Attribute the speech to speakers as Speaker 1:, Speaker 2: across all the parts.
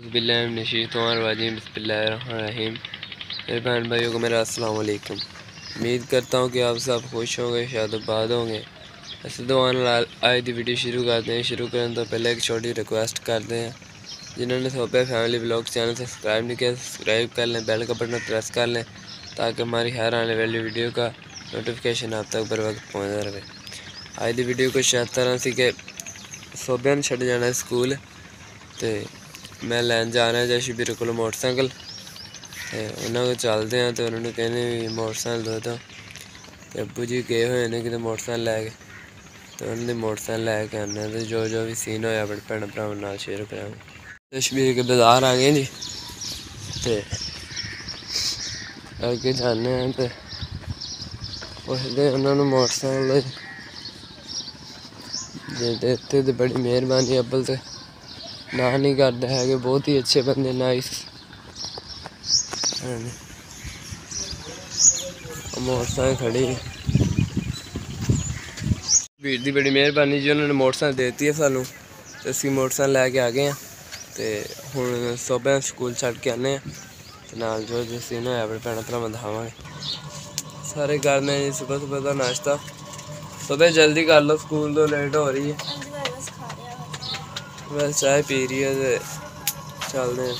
Speaker 1: बसमीम मेरे बहन भाइयों को मेरा अस्सलाम वालेकुम। उम्मीद करता हूँ कि आप सब खुश होंगे शादबाद होंगे। ऐसे दुआन आज की वीडियो शुरू करते हैं। शुरू करने तो पहले एक छोटी रिक्वेस्ट करते हैं। जिन्होंने सोपे फैमिली ब्लॉग चैनल सब्सक्राइब नहीं किया सब्सक्राइब कर लें बेल का बटन प्रेस कर लें, ताकि हमारी हर आने वाली वीडियो का नोटिफिकेशन आप तक बर वक्त पहुँचता रहे। आज की वीडियो कुछ इस तरह से कि सोबे ने छड़ जाना स्कूल तो ਮੈਂ ਲੈਣ ਜਾ ਰਿਹਾ ਜਸ਼ਬੀਰ ਕੋਲ ਮੋਟਰਸਾਈਕਲ। ਤੇ ਉਹਨਾਂ ਕੋਲ ਚੱਲਦੇ ਆ ਤੇ ਉਹਨਾਂ ਨੂੰ ਕਹਿੰਦੇ ਵੀ ਮੋਟਰਸਾਈਕਲ ਦੋ ਤਾਂ। ਤੇ ਅੱਬੂ ਜੀ ਗਏ ਹੋਏ ਨੇ ਕਿਤੇ ਮੋਟਰਸਾਈਕਲ ਲੈ ਕੇ। ਤੇ ਉਹਨਾਂ ਦੇ ਮੋਟਰਸਾਈਕਲ ਲੈ ਕੇ ਆਨੇ ਤੇ ਜੋ ਜੋ ਵੀ ਸੀਨ ਹੋਇਆ ਆਪਣੇ ਭੈਣ ਭਰਾਵਾਂ ਨਾਲ ਸ਼ੇਅਰ ਕਰਾਂਗੇ। ਜਸ਼ਬੀਰ ਕੇ ਬਾਜ਼ਾਰ ਆ ਗਏ ਜੀ। ਤੇ ਅੱਗੇ ਜਾਂਦੇ ਆ ਤੇ ਪੁੱਛਦੇ ਉਹਨਾਂ ਨੂੰ ਮੋਟਰਸਾਈਕਲ ਦੇ। ਦਿੱਤੇ ਤੇ ਬੜੀ ਮਿਹਰਬਾਨੀ ਅੱਬਲ ਤੇ। ਨਾ ਨਹੀਂ ਕਰਦੇ ਹੈਗੇ, ਬਹੁਤ ਹੀ ਅੱਛੇ ਬੰਦੇ ਨਾਈਸ ਮੋਟਰਸਾਈਕਲ ਖੜੀ ਵੀਰ ਦੀ ਬੜੀ ਮਿਹਰਬਾਨੀ ਜੀ, ਉਹਨਾਂ ਨੇ ਮੋਟਰਸਾਈਕਲ ਦਿੱਤੀ ਹੈ ਸਾਨੂੰ। ਤੇ ਅਸੀਂ ਮੋਟਰਸਾਈਕਲ ਲੈ ਕੇ ਆ ਗਏ ਆ ਤੇ ਹੁਣ ਸੋਬੇ ਸਕੂਲ ਛੱਡ ਕੇ ਆਨੇ ਆ ਤੇ ਨਾਲ ਜੋ ਜੋ ਸੀਨ ਆਪਣੇ ਭੈਣਾਂ ਭਰਾਵਾਂ ਦਿਖਾਵਾਂਗੇ। ਸਾਰੇ ਕਰਨੇ ਜੀ, ਸਵੇਰ ਸਵੇਰ ਦਾ ਨਾਸ਼ਤਾ। ਸਵੇਰ ਜਲਦੀ ਕਰ ਲਓ, ਸਕੂਲ ਤੋਂ ਲੇਟ ਹੋ ਰਹੀ ਹੈ। ਬਸ ਚਾਹ ਪੀ ਰਹੀ ਹੈ ਤੇ ਚੱਲਦੇ ਆ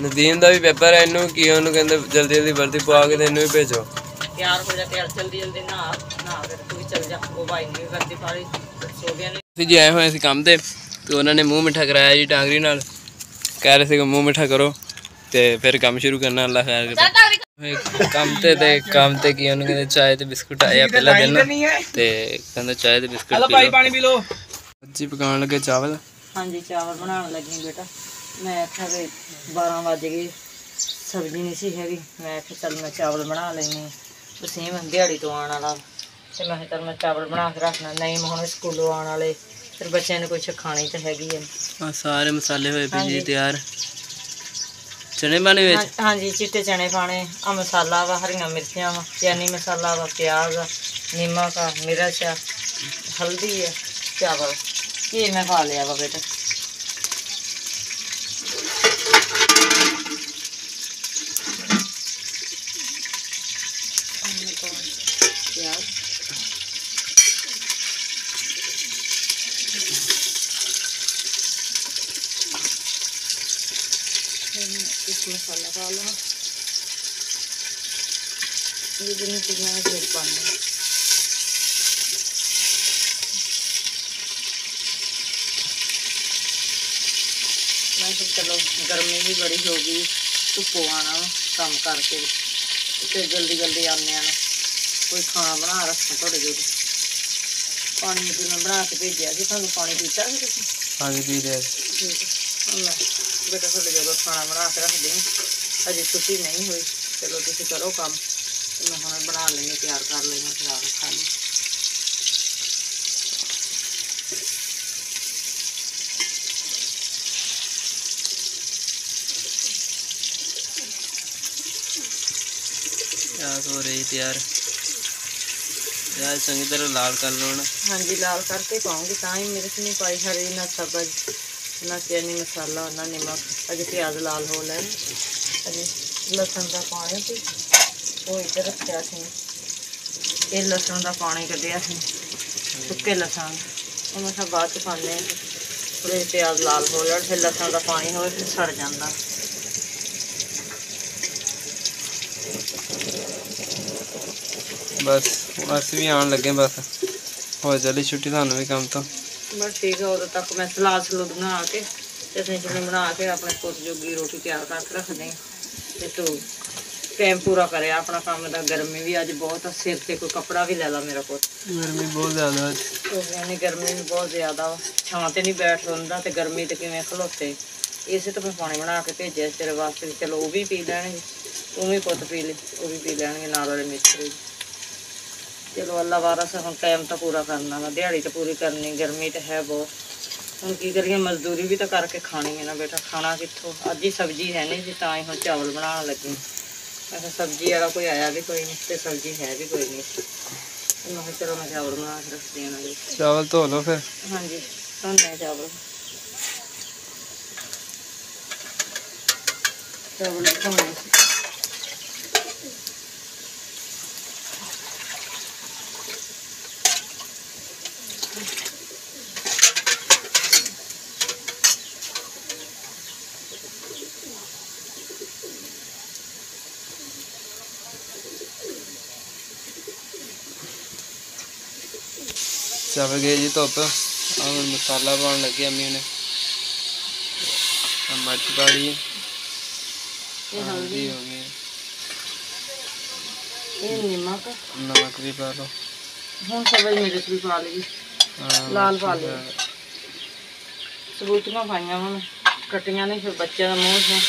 Speaker 1: ਨਦੀਨ ਦਾ ਵੀ ਪੇਪਰ ਹੈ ਇਹਨੂੰ ਕੀ ਉਹਨੂੰ ਕਹਿੰਦੇ ਜਲਦੀ ਜਲਦੀ ਵਰਦੀ ਪਵਾ ਕੇ ਤੇ ਇਹਨੂੰ ਵੀ ਭੇਜੋ।
Speaker 2: ਤਿਆਰ ਹੋ ਜਾ ਤਿਆਰ ਜਲਦੀ ਜਲਦੀ ਨਾ ਨਾ ਫਿਰ ਤੂੰ ਵੀ ਚੱਲ ਜਾ। ਉਹ ਭਾਈ ਨਹੀਂ ਕਰਦੀ ਪਾੜੀ ਸੋ ਗਿਆ ਨੇ
Speaker 1: ਜੀ ਆਏ ਹੋਏ ਸੀ ਕੰਮ ਤੇ ਤੇ ਉਹਨਾਂ ਨੇ ਮੂੰਹ ਮਿੱਠਾ ਕਰਾਇਆ ਜੀ ਟਾਂਗਰੀ ਨਾਲ। ਕਹਿ ਰਹੇ ਸੀ ਕਿ ਮੂੰਹ ਮਿੱਠਾ ਕਰੋ ਤੇ ਫਿਰ ਕੰਮ ਸ਼ੁਰੂ ਕਰਨਾ ਅੱਲਾ ਖੈਰ ਕਰੇ ਕੰਮ ਤੇ ਤੇ ਕੰਮ ਤੇ ਕੀ ਉਹਨੂੰ ਕਹਿੰਦੇ ਚਾਹ ਤੇ ਬਿਸਕੁਟ ਆਇਆ ਪਹਿਲਾ ਦਿਨ ਤੇ ਕਹਿੰਦਾ ਚਾਹ ਤੇ ਬਿਸਕੁਟ ਪੀ ਲਓ।
Speaker 2: ਪਾਣੀ ਪੀ ਲੋ
Speaker 1: ਸਬਜ਼ੀ ਪਕਾਉਣ ਲੱਗੇ ਚਾਵਲ।
Speaker 2: ਹਾਂਜੀ ਚਾਵਲ ਬਣਾਉਣ ਲੱਗੀ ਬੇਟਾ। ਮੈਂ ਆਖਿਆ ਵੀ 12 ਵਜ ਗਏ। ਸਬਜ਼ੀ ਨਹੀਂ ਸੀ ਹੈਗੀ। ਮੈਂ ਆਖਿਆ ਚੱਲ ਮੈਂ ਚਾਵਲ ਬਣਾ ਲੈਣੀ ਵਸੀਮ ਦਿਹਾੜੀ ਤੋਂ ਆਉਣ ਵਾਲਾ। ਤੇ ਮੈਂ ਕਿਹਾ ਮੈਂ ਚਾਵਲ ਬਣਾ ਕੇ ਰੱਖਣਾ। ਨਹੀਂ ਮੈਂ ਹੁਣ ਸਕੂਲੋਂ ਆਉਣ ਵਾਲੇ। ਫਿਰ ਬੱਚਿਆਂ ਨੇ ਕੁਛ ਖਾਣੀ ਤਾਂ ਹੈਗੀ ਹੈ
Speaker 1: ਆ ਸਾਰੇ ਮਸਾਲੇ ਹੋਏ ਪਏ ਜੀ। ਤਿਆਰ। ਚਨੇ ਬਣੇ ਵਿੱਚ?
Speaker 2: ਹਾਂਜੀ ਚਿੱਟੇ ਚਣੇ ਪਾਣੇ ਆ ਮਸਾਲਾ ਵਾ ਹਰੀਆਂ ਮਿਰਚਾਂ ਵਾ ਚੈਨੀ ਮਸਾਲਾ ਵਾ ਪਿਆਜ਼ ਆ ਨਿਮਕ ਆ ਮਿਰਚ ਆ ਹਲਦੀ ਆ ਚਾਵਲ। ये मैं खा लिया वा बेटा। मसाला डाला ये दिन पिघला पानी। ਫਿਰ ਚਲੋ ਗਰਮੀ ਵੀ ਬੜੀ ਹੋ ਗਈ ਧੁੱਪੋਂ ਆਣਾ ਕੰਮ ਕਰਕੇ ਤੇ ਜਲਦੀ ਜਲਦੀ ਆਉਂਦੇ ਆ ਕੋਈ ਖਾਣਾ ਬਣਾ ਰੱਖੋ ਤੁਹਾਡੇ ਜੋਗੇ ਪਾਣੀ ਵੀ ਮੈਂ ਬਣਾ ਕੇ ਭੇਜਿਆ ਸੀ ਤੁਹਾਨੂੰ ਪਾਣੀ ਪੀਤਾ ਸੀ ਤੁਸੀਂ?
Speaker 1: ਹਾਂਜੀ ਪੀ ਲਿਆ
Speaker 2: ਮੈਂ ਬੇਟਾ ਤੁਹਾਡੇ ਜੋਗਾ ਖਾਣਾ ਬਣਾ ਕੇ ਰੱਖਦੇ ਹਾਂ ਅਜੇ ਛੁੱਟੀ ਨਹੀਂ ਹੋਈ ਚਲੋ ਤੁਸੀਂ ਕਰੋ ਕੰਮ। ਮੈਂ ਹੁਣ ਬਣਾ ਲੈਣੀ ਤਿਆਰ ਕਰ ਲੈਣੀ ਫਿਰ ਆ ਕੇ ਖਾ ਲਈ।
Speaker 1: प्यास हो रही थी यार। यार चंगी तरह लाल
Speaker 2: कर लो ना। हाँ जी लाल करके पाऊँगी पाऊँगी ताही मिर्च नहीं पाई हरी ना सब्ज ना नहीं मसाला ना नमक अजे प्याज लाल हो लैन अजे लसन का पानी थी वो इधर रखा असें ये लसन का पानी कटिया असें सुके लसन हम बाद पाने थोड़े प्याज लाल हो जाए फिर लसन का पानी हो फिर सड़ जाता
Speaker 1: ਬਸ ਅਸੀਂ ਵੀ ਆਉਣ ਲੱਗੇ ਬਸ। ਹੋ ਚੱਲੀ ਛੁੱਟੀ ਤੁਹਾਨੂੰ ਵੀ ਕੰਮ ਤੋਂ।
Speaker 2: ਬਸ ਠੀਕ ਹੈ ਉਦੋਂ ਤੱਕ ਮੈਂ ਸਲਾਦ ਸਲੂਦ ਬਣਾ ਕੇ ਚਟਨੀ ਚੁਟਨੀ ਬਣਾ ਕੇ ਆਪਣੇ ਪੁੱਤ ਜੋਗੀ ਰੋਟੀ ਤਿਆਰ ਕਰਕੇ ਰੱਖਦੇ ਹਾਂ। ਤੇ ਤੂੰ ਟਾਈਮ ਪੂਰਾ ਕਰਿਆ ਆਪਣਾ ਕੰਮ ਦਾ। ਗਰਮੀ ਵੀ ਅੱਜ ਬਹੁਤ ਸਿਰ ਤੇ ਕੋਈ ਕੱਪੜਾ ਵੀ ਲੈ ਲਾ ਮੇਰਾ ਪੁੱਤ।
Speaker 1: ਗਰਮੀ ਬਹੁਤ ਜ਼ਿਆਦਾ ਅੱਜ।
Speaker 2: ਨਹੀਂ ਗਰਮੀ ਵੀ ਬਹੁਤ ਜ਼ਿਆਦਾ ਛਾਂ ਤੇ ਨਹੀਂ ਬੈਠ ਹੁੰਦਾ ਤੇ ਗਰਮੀ ਤੇ ਕਿਵੇਂ ਖਲੋਤੇ। ਇਸੇ ਤੋਂ ਮੈਂ ਪਾਣੀ ਬਣਾ ਕੇ ਭੇਜਿਆ ਤੇਰੇ ਵਾਸਤੇ ਚਲੋ ਉਹ ਵੀ ਪੀ ਲੈਣਗੇ। ਤੂੰ ਵੀ ਪੁੱਤ ਪੀ ਲੈ ਉਹ ਵੀ ਪੀ ਲੈਣਗੇ ਨਾਲ ਵਾਲੇ ਮਿਸਤਰੀ। चलो अल्लाह बारा से हम टाइम तो पूरा करना है दिहाड़ी तो पूरी करनी गर्मी तो है बहुत हम की करिए मजदूरी भी तो करके खानी है ना बेटा खाना कितों अज ही सब्ज़ी है नहीं जी ता ही हम चावल बना लगी मैं सब्ज़ी वाला कोई आया भी कोई नहीं तो सब्ज़ी है भी कोई नहीं मैं चलो मैं चावल
Speaker 1: बना के रख देना
Speaker 2: लो फिर हाँ जी चावल चब
Speaker 1: गए जी धुप हम मसाला पा लगे अम्मी ने मर्च पाली हल्दी हाँ, हो गई।
Speaker 2: नमक। भी
Speaker 1: पा लो। हूँ
Speaker 2: सब मिर्च
Speaker 1: भी पा ली हाँ,
Speaker 2: लाल पा लिया सबूतियाँ पाइया उन्होंने
Speaker 1: ਹਾਂ,
Speaker 2: ਕੱਟੀਆਂ ਨਹੀਂ ਫਿਰ ਬੱਚਿਆਂ ਦਾ ਮੂੰਹ ਤੋਂ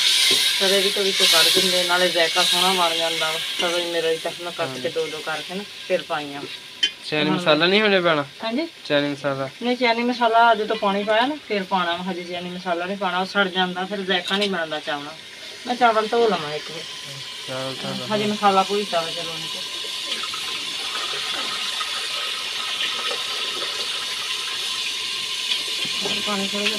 Speaker 2: ਸਰੇ ਵੀ ਤੋਂ ਵਿੱਚੋਂ ਕੱਢ ਦਿੰਦੇ ਨਾਲੇ ਜ਼ਾਇਕਾ ਸੋਹਣਾ ਬਣ ਜਾਂਦਾ ਵਾ। ਸਬਜ਼ ਮਿਰਚ ਤੱਕ ਮੈਂ ਕੱਟ ਕੇ ਦੋ ਦੋ ਕਰਕੇ ਨਾ ਫਿਰ ਪਾਈਆਂ।
Speaker 1: ਚੈਨੀ ਮਸਾਲਾ ਨਹੀਂ ਹੋਣੇ ਪੈਣਾ?
Speaker 2: ਹਾਂਜੀ?
Speaker 1: ਚੈਨੀ ਮਸਾਲਾ।
Speaker 2: ਨਹੀਂ ਚੈਨੀ ਮਸਾਲਾ ਅੱਜ ਤੋਂ ਪਾਣੀ ਪਾਇਆ ਨਾ ਫਿਰ ਪਾਣਾ। ਹਜੇ ਚੈਨੀ ਮਸਾਲਾ ਨਹੀਂ ਪਾਣਾ ਉਹ ਸੜ ਜਾਂਦਾ ਫਿਰ ਜ਼ਾਇਕਾ ਨਹੀਂ ਬਣਦਾ ਚਾਵਲਾਂ। ਮੈਂ ਚਾਵਲ ਧੋ ਲਵਾਂ ਇੱਕ ਵਾਰ।
Speaker 1: ਚਾਵਲ ਤਾਂ
Speaker 2: ਹਜੇ ਮਸਾਲਾ ਭੁਜਤਾ ਵਾ ਚਲੋ ਨਹੀਂ ਤੇ ਪਾਣੀ ਥੋੜਾ ਜਿਹਾ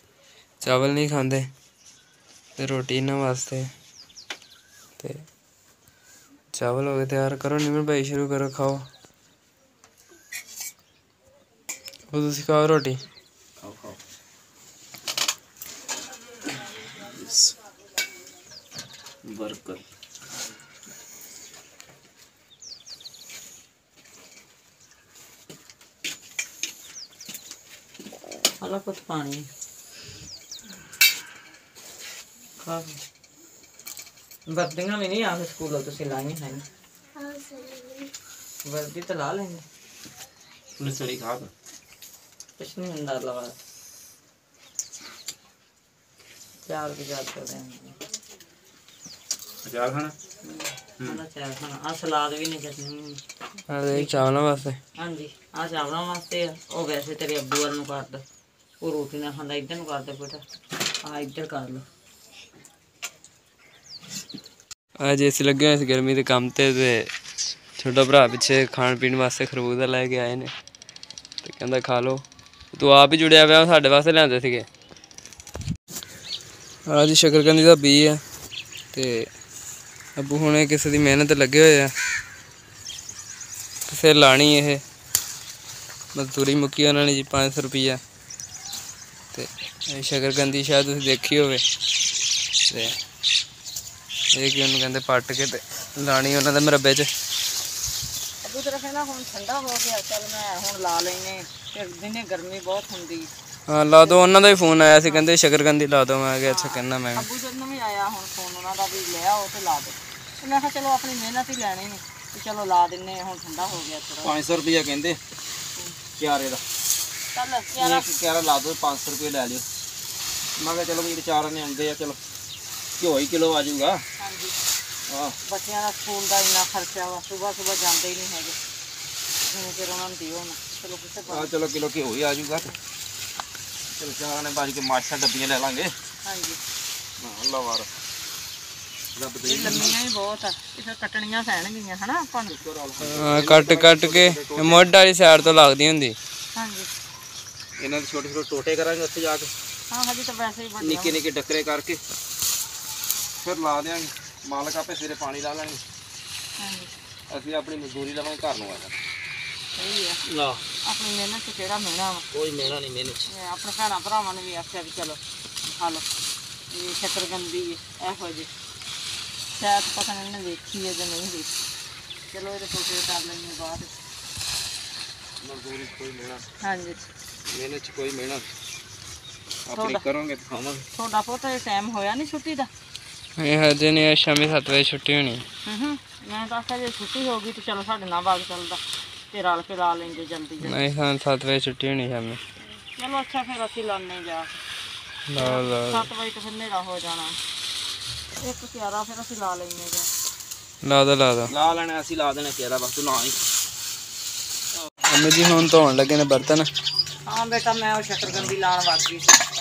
Speaker 1: ਰੋਟੀ ਹੈ ਬੂਜੀ ਵਾਸਤੇ ਚਾਵਲ ਨਹੀਂ ਖਾਂਦੇ ਤੇ ਰੋਟੀ ਇਹਨਾਂ ਵਾਸਤੇ ਤੇ ਚਾਵਲ ਹੋ ਗਏ ਤਿਆਰ ਕਰੋ ਨਿਮਰ ਭਾਈ ਸ਼ੁਰੂ ਕਰੋ ਖਾਓ ਉਹ ਤੁਸੀਂ ਖਾਓ ਰੋਟੀ
Speaker 3: ਖਾਓ ਖਾਓ ਬਰਕਤ
Speaker 2: ਹਲਾ ਕੁਝ ਪਾਣੀ
Speaker 3: खाओ
Speaker 2: वर्दियों नहीं आखिर स्कूलों तो सिलाई है। वर्दी तो
Speaker 3: ला लेंगे।
Speaker 2: पुलिस वाली खा कुछ नहीं होंगे लगा चार के तो
Speaker 1: हम्म। चार कर देंगे
Speaker 2: अचार खाना हम्म अचार वास्ते हाँ जी आ चावलों वास्ते वैसे तेरे अब्बू वाल कर दो। रोटी ना खांदा इधर कर दो बेटा। इधर कर लो।
Speaker 1: ਅੱਜ ਅਸੀਂ ਲੱਗੇ ਹੋਏ ਸੀ ਗਰਮੀ ਦੇ ਕੰਮ ਤੇ ਤੇ ਛੋਟਾ ਭਰਾ ਪਿੱਛੇ ਖਾਣ ਪੀਣ ਵਾਸਤੇ ਖਰਬੂਜ਼ਾ ਲੈ ਕੇ ਆਏ ਨੇ ਤੇ ਕਹਿੰਦਾ ਖਾ ਲਓ। ਤੂੰ ਆਪ ਹੀ ਜੁੜਿਆ ਹੋਇਆ ਸਾਡੇ ਵਾਸਤੇ ਲਿਆਂਦੇ ਸੀਗੇ। ਅੱਜ ਸ਼ਕਰਕੰਦੀ ਦਾ ਬੀ ਹੈ ਤੇ ਅੱਬੂ ਹੁਣੇ ਕਿਸੇ ਦੀ ਮਿਹਨਤ ਲੱਗੇ ਹੋਏ ਆ। ਕਿਸੇ ਲਾਣੀ ਇਹ, ਮਜ਼ਦੂਰੀ ਮੁੱਕੀ ਉਹਨਾਂ ਨੇ ਜੀ 500 ਰੁਪਈਆ। ਤੇ ਸ਼ਕਰਕੰਦੀ ਸ਼ਾਇਦ ਤੁਸੀਂ ਦੇਖੀ ਹੋਵੇ। ਤੇ ਇਹ ਕਿ ਉਹਨੂੰ ਕਹਿੰਦੇ ਪੱਟ ਕੇ ਤੇ ਲਾਣੀ ਉਹਨਾਂ ਦੇ ਮਰੱਬੇ 'ਚ।
Speaker 2: ਅੱਬੂ ਤੇਰਾ ਕਹਿੰਦਾ ਹੁਣ ਠੰਡਾ ਹੋ ਗਿਆ ਚੱਲ ਮੈਂ ਹੁਣ ਲਾ ਲੈਨੇ ਫਿਰ ਦਿਨੇ ਗਰਮੀ ਬਹੁਤ ਹੁੰਦੀ।
Speaker 1: ਹਾਂ ਲਾ ਦੋ ਉਹਨਾਂ ਦਾ ਹੀ ਫੋਨ ਆਇਆ ਸੀ ਕਹਿੰਦੇ ਸ਼ਕਰਕੰਦੀ ਲਾ ਦੋ। ਮੈਂ ਕਿਹਾ ਅੱਛਾ ਕਹਿੰਦਾ ਮੈਂ
Speaker 2: ਅੱਬੂ ਜੀ ਨੂੰ ਵੀ ਆਇਆ ਹੁਣ ਫੋਨ ਉਹਨਾਂ ਦਾ ਵੀ ਲੈ ਆਓ ਤੇ ਲਾ ਦੋ। ਤੇ ਮੈਂ ਕਿਹਾ ਚਲੋ ਆਪਣੀ ਮਿਹਨਤ ਹੀ ਲੈਣੀ ਨੇ ਤੇ ਚਲੋ ਲਾ ਦਿੰਨੇ ਹੁਣ ਠੰਡਾ ਹੋ ਗਿਆ ਥੋੜਾ
Speaker 3: 500 ਰੁਪਇਆ ਕਹਿੰਦੇ ਕਿਆਰੇ ਦਾ।
Speaker 2: ਚੱਲ
Speaker 3: ਕਿਆਰਾ ਲਾ ਦੋ 500 ਰੁਪਏ ਲੈ ਲਿਓ। ਮੈਂ ਕਿਹਾ ਚਲੋ ਵੀਰ ਚਾਰ ਨੇ ਆਉਂਦੇ ਆ ਚਲੋ। ਘਿਓ ਹੀ ਕਿਲੋ ਆ ਜਾਊਗਾ
Speaker 2: ਹਾਂਜੀ
Speaker 3: ਆਹ
Speaker 2: ਬੱਚਿਆਂ ਦਾ ਸਕੂਲ ਦਾ ਇੰਨਾ ਖਰਚਾ ਵਾ ਸਵੇਰ ਸਵੇਰ ਜਾਂਦੇ ਹੀ ਨਹੀਂ ਹੈਗੇ ਹੁਣ ਫਿਰ ਉਹਨਾਂ ਨੂੰ ਦਿਓ ਨਾ ਚਲੋ ਕਿਸੇ
Speaker 3: ਆ
Speaker 2: ਪਾਸੇ
Speaker 3: ਚਲੋ ਕਿਲੋ ਘਿਓ ਹੀ ਆ ਜਾਊਗਾ ਚਲੋ ਚਾਰਾਂ ਨੇ ਬਾਜ ਕੇ ਮਾਛਾਂ ਡੱਬੀਆਂ ਲੈ ਲਾਂਗੇ
Speaker 2: ਹਾਂਜੀ
Speaker 3: ਹਾਂ ਅੱਲਾ ਵਾਰ ਰੱਬ ਦੇ
Speaker 2: ਇਹ ਲੰਮੀਆਂ ਹੀ ਬਹੁਤ ਆ ਇਹ ਫਿਰ ਕੱਟਣੀਆਂ ਪੈਣਗੀਆਂ ਹਨਾ ਆਪਾਂ ਨੂੰ
Speaker 1: ਹਾਂ, ਕੱਟ ਕੱਟ ਕੇ ਇਹ ਮੁੱਢ ਵਾਲੀ ਸਾਈਡ ਤੋਂ ਲੱਗਦੀ ਹੁੰਦੀ
Speaker 2: ਹਾਂਜੀ
Speaker 3: ਇਹਨਾਂ ਦੇ ਛੋਟੇ ਛੋਟੇ ਟੋਟੇ ਕਰਾਂਗੇ ਉੱਥੇ ਜਾ ਕੇ
Speaker 2: ਹਾਂ ਹਜੇ ਤਾਂ ਵੈਸੇ ਹੀ ਵੱਡਾ
Speaker 3: ਨਿੱਕੇ ਨਿੱਕੇ ਡੱਕਰੇ ਕਰਕੇ ਫਿਰ ਲਾ ਦਿਆਂਗੇ। ਮਾਲਕ ਆਪੇ ਸਵੇਰੇ ਪਾਣੀ ਲਾ ਲੈਣਗੇ।
Speaker 2: ਹਾਂਜੀ।
Speaker 3: ਅਸੀਂ ਆਪਣੀ ਮਜ਼ਦੂਰੀ ਲਵਾਂਗੇ ਘਰ ਨੂੰ ਆ ਜਾਣਾ।
Speaker 2: ਸਹੀ ਆ।
Speaker 3: ਨਾ।
Speaker 2: ਆਪਣੀ ਮਿਹਨਤ ਕਿਹੜਾ ਮਿਲਣਾ ਵਾ?
Speaker 3: ਕੋਈ ਮੇਰਾ ਨਹੀਂ ਮਿਹਨਤ
Speaker 2: ਮੈਂ ਆਪਣੇ ਭੈਣਾਂ ਭਰਾਵਾਂ ਨੇ ਵੀ ਆਖਿਆ ਵੀ ਚਲੋ ਖਾ ਲਓ। ਇਹ ਸ਼ਕਰਗੰਦੀ ਇਹੋ ਜਿਹੀ। ਸ਼ਾਇਦ ਪਤਾ ਨਹੀਂ ਇਹਨੇ ਦੇਖੀ ਹੈ ਜਾਂ ਨਹੀਂ ਦੇਖੀ ਚਲੋ ਇਹਦੇ ਫੋਟੋ ਕਰ ਲੈਂਦੇ ਹਾਂ ਬਾਅਦ। ਵਿੱਚ।
Speaker 3: ਮਜ਼ਦੂਰੀ ਕੋਈ ਮਿਹਣਾ
Speaker 2: ਹਾਂਜੀ।
Speaker 3: ਮਿਹਨਤ ਚ ਕੋਈ ਮਿਹਣਾ ਆਪਣੀ
Speaker 2: ਤੁਹਾਡਾ।
Speaker 3: ਕਰੋਗੇ ਤਾਂ ਖਾਵਾਂਗੇ।
Speaker 2: ਤੁਹਾਡਾ ਪੁੱਤ ਟਾਈਮ ਹੋਇਆ ਨਹੀਂ ਛੁੱਟੀ ਦਾ?
Speaker 4: ਇਹ ਹਜੇ ਨਹੀਂ ਸ਼ਾਮੀ 7 ਵਜੇ ਛੁੱਟੀ ਹੋਣੀ।
Speaker 2: ਹੂੰ ਹੂੰ ਮੈਂ ਤਾਂ ਆਖਿਆ ਜੇ ਛੁੱਟੀ ਹੋ ਗਈ ਤੇ ਚਲੋ ਸਾਡੇ ਨਾਲ ਬਾਗ ਚੱਲਦਾ। ਤੇ ਰਲ ਕੇ ਲਾ ਲੈਂਦੇ ਜਲਦੀ ਜਲਦੀ।
Speaker 4: ਨਹੀਂ ਹਾਂ 7 ਵਜੇ ਛੁੱਟੀ ਹੋਣੀ ਸ਼ਾਮੀ।
Speaker 2: ਚਲੋ ਅੱਛਾ ਫਿਰ ਅਸੀਂ ਲਾਣੇ ਜਾ।
Speaker 4: ਲਓ ਲਓ
Speaker 2: 7 ਵਜੇ ਤੋਂ ਫਿਰ ਹਨੇਰਾ ਹੋ ਜਾਣਾ। ਇੱਕ ਕਿਆਰਾ ਫਿਰ ਅਸੀਂ ਲਾ ਲੈਂਦੇ ਜਾ।
Speaker 4: ਲਾ ਦੋ ਲਾ ਦੋ।
Speaker 3: ਲਾ ਲੈਣਾ ਅਸੀਂ ਲਾ ਦੇਣਾ ਕਿਹੜਾ ਬਸ ਤੂੰ ਨਾ ਹੀ।
Speaker 4: ਅੰਮੀ ਜੀ ਹੁਣ ਧੋਣ ਲੱਗੇ ਨੇ ਬਰਤਨ।
Speaker 2: ਹਾਂ ਬੇਟਾ ਮੈਂ ਉਹ ਸ਼ਕਰਗੰਦੀ ਲਾਣ ਵਗ ਗਈ ਸੀ।